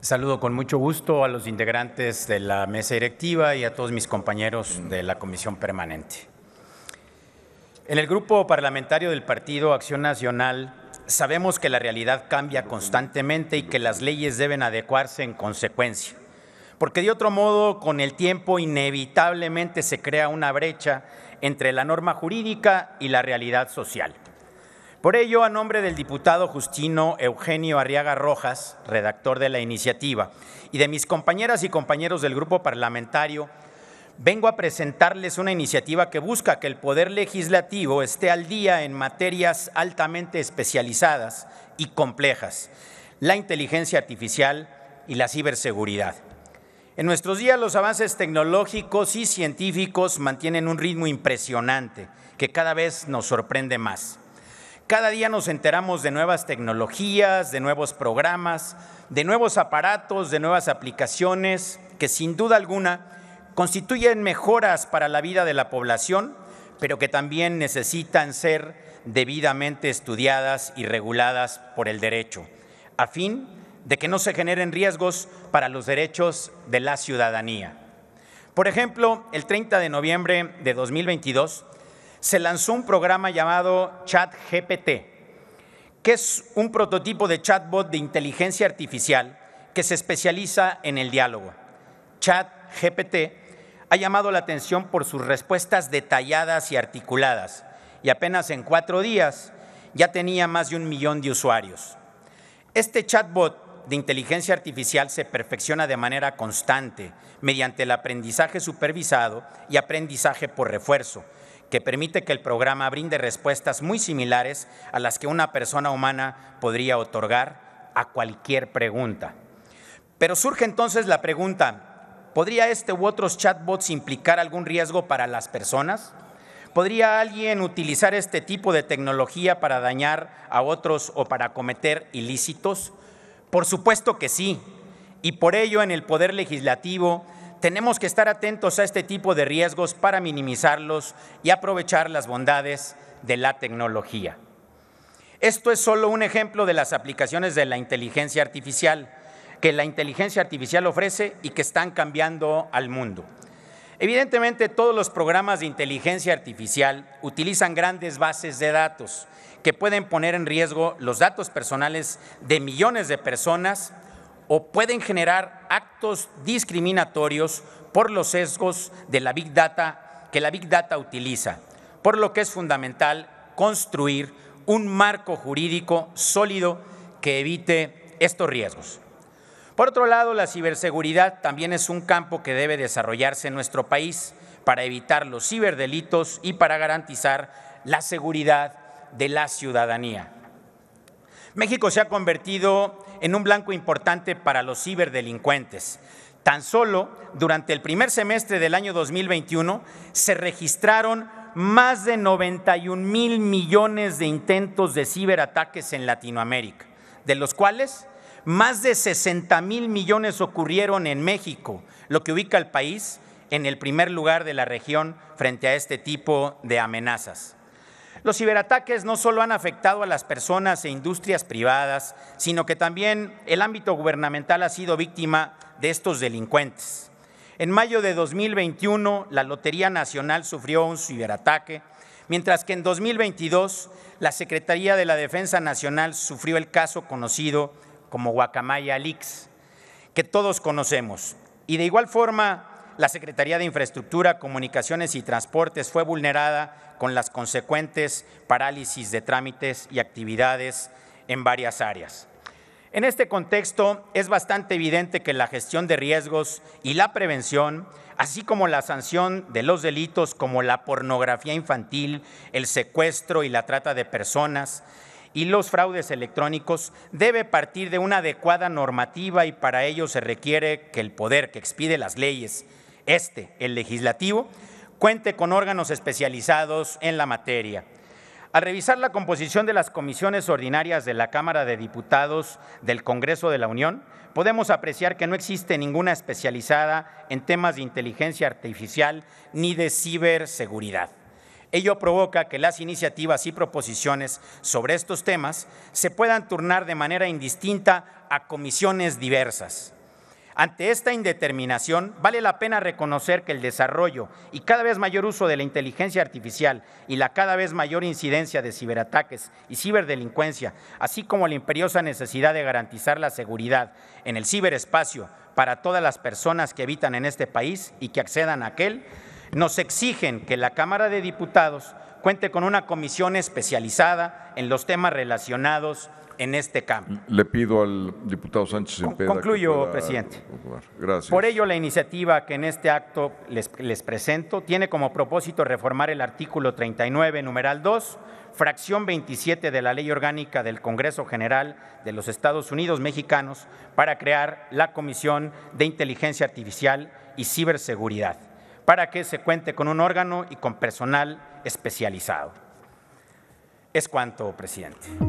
Saludo con mucho gusto a los integrantes de la mesa directiva y a todos mis compañeros de la comisión permanente. En el grupo parlamentario del Partido Acción Nacional sabemos que la realidad cambia constantemente y que las leyes deben adecuarse en consecuencia, porque de otro modo con el tiempo inevitablemente se crea una brecha entre la norma jurídica y la realidad social. Por ello, a nombre del diputado Justino Eugenio Arriaga Rojas, redactor de la iniciativa, y de mis compañeras y compañeros del grupo parlamentario, vengo a presentarles una iniciativa que busca que el Poder Legislativo esté al día en materias altamente especializadas y complejas, la inteligencia artificial y la ciberseguridad. En nuestros días los avances tecnológicos y científicos mantienen un ritmo impresionante que cada vez nos sorprende más. Cada día nos enteramos de nuevas tecnologías, de nuevos programas, de nuevos aparatos, de nuevas aplicaciones que sin duda alguna constituyen mejoras para la vida de la población, pero que también necesitan ser debidamente estudiadas y reguladas por el derecho, a fin de que no se generen riesgos para los derechos de la ciudadanía. Por ejemplo, el 30 de noviembre de 2022 se lanzó un programa llamado ChatGPT, que es un prototipo de chatbot de inteligencia artificial que se especializa en el diálogo. ChatGPT ha llamado la atención por sus respuestas detalladas y articuladas, y apenas en cuatro días ya tenía más de un millón de usuarios. Este chatbot de inteligencia artificial se perfecciona de manera constante mediante el aprendizaje supervisado y aprendizaje por refuerzo, que permite que el programa brinde respuestas muy similares a las que una persona humana podría otorgar a cualquier pregunta. Pero surge entonces la pregunta, ¿podría este u otros chatbots implicar algún riesgo para las personas? ¿Podría alguien utilizar este tipo de tecnología para dañar a otros o para cometer ilícitos? Por supuesto que sí, y por ello en el Poder Legislativo tenemos que estar atentos a este tipo de riesgos para minimizarlos y aprovechar las bondades de la tecnología. Esto es solo un ejemplo de las aplicaciones de la inteligencia artificial que la inteligencia artificial ofrece y que están cambiando al mundo. Evidentemente, todos los programas de inteligencia artificial utilizan grandes bases de datos que pueden poner en riesgo los datos personales de millones de personas o pueden generar actos discriminatorios por los sesgos de la Big Data que la Big Data utiliza, por lo que es fundamental construir un marco jurídico sólido que evite estos riesgos. Por otro lado, la ciberseguridad también es un campo que debe desarrollarse en nuestro país para evitar los ciberdelitos y para garantizar la seguridad de la ciudadanía. México se ha convertido en un blanco importante para los ciberdelincuentes. Tan solo durante el primer semestre del año 2021 se registraron más de 91 mil millones de intentos de ciberataques en Latinoamérica, de los cuales más de 60 mil millones ocurrieron en México, lo que ubica al país en el primer lugar de la región frente a este tipo de amenazas. Los ciberataques no solo han afectado a las personas e industrias privadas, sino que también el ámbito gubernamental ha sido víctima de estos delincuentes. En mayo de 2021, la Lotería Nacional sufrió un ciberataque, mientras que en 2022 la Secretaría de la Defensa Nacional sufrió el caso conocido como Guacamaya Leaks, que todos conocemos. Y de igual forma, la Secretaría de Infraestructura, Comunicaciones y Transportes fue vulnerada con las consecuentes parálisis de trámites y actividades en varias áreas. En este contexto es bastante evidente que la gestión de riesgos y la prevención, así como la sanción de los delitos como la pornografía infantil, el secuestro y la trata de personas, y los fraudes electrónicos debe partir de una adecuada normativa y para ello se requiere que el poder que expide las leyes este, el legislativo, cuente con órganos especializados en la materia. Al revisar la composición de las comisiones ordinarias de la Cámara de Diputados del Congreso de la Unión, podemos apreciar que no existe ninguna especializada en temas de inteligencia artificial ni de ciberseguridad. Ello provoca que las iniciativas y proposiciones sobre estos temas se puedan turnar de manera indistinta a comisiones diversas. Ante esta indeterminación, vale la pena reconocer que el desarrollo y cada vez mayor uso de la inteligencia artificial y la cada vez mayor incidencia de ciberataques y ciberdelincuencia, así como la imperiosa necesidad de garantizar la seguridad en el ciberespacio para todas las personas que habitan en este país y que accedan a aquel, nos exigen que la Cámara de Diputados cuente con una comisión especializada en los temas relacionados en este campo. Le pido al diputado Sánchez Concluyo, presidente. Gracias. Por ello, la iniciativa que en este acto les, les presento tiene como propósito reformar el artículo 39, numeral 2, fracción 27 de la Ley Orgánica del Congreso General de los Estados Unidos Mexicanos para crear la Comisión de Inteligencia Artificial y Ciberseguridad, para que se cuente con un órgano y con personal especializado. Es cuanto, presidente.